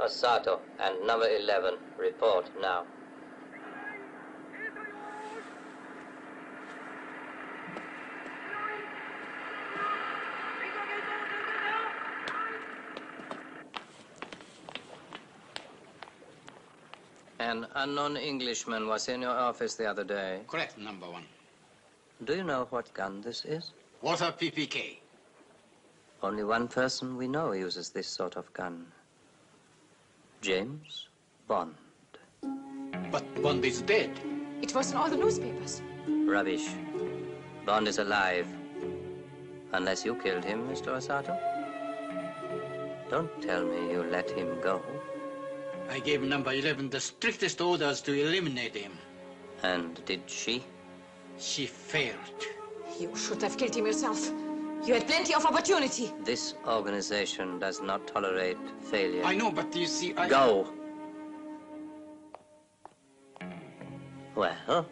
Osato and number 11. Report now. An unknown Englishman was in your office the other day. Correct, number one. Do you know what gun this is? Walther PPK. Only one person we know uses this sort of gun. James Bond. But Bond is dead. It was in all the newspapers. Rubbish. Bond is alive. Unless you killed him, Mr. Osato. Don't tell me you let him go. I gave number 11 the strictest orders to eliminate him. And did she? She failed. You should have killed him yourself. You had plenty of opportunity. This organization does not tolerate failure. I know, but you see, I... Go. Well,